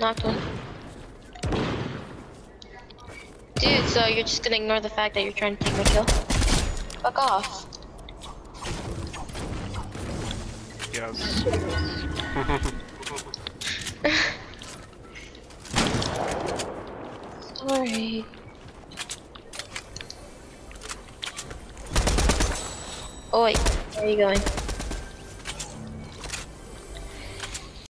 Knocked one. Dude, so you're just gonna ignore the fact that you're trying to take my kill? Fuck off. Yes. Sorry. Oh, Oi, where are you going?